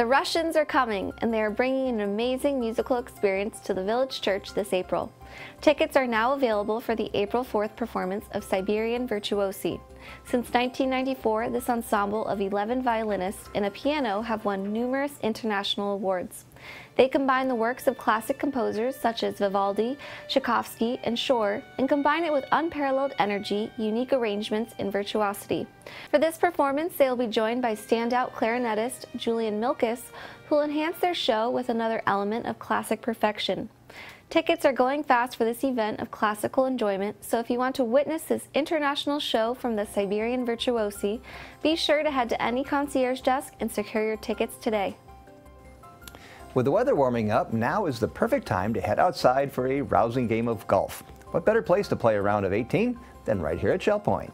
The Russians are coming, and they are bringing an amazing musical experience to the Village Church this April. Tickets are now available for the April 4th performance of Siberian Virtuosi. Since 1994, this ensemble of 11 violinists and a piano have won numerous international awards. They combine the works of classic composers such as Vivaldi, Tchaikovsky, and Schor, and combine it with unparalleled energy, unique arrangements, and virtuosity. For this performance, they will be joined by standout clarinetist Julian Milkis, who will enhance their show with another element of classic perfection. Tickets are going fast for this event of classical enjoyment, so if you want to witness this international show from the Siberian Virtuosi, be sure to head to any concierge desk and secure your tickets today. With the weather warming up, now is the perfect time to head outside for a rousing game of golf. What better place to play a round of 18 than right here at Shell Point?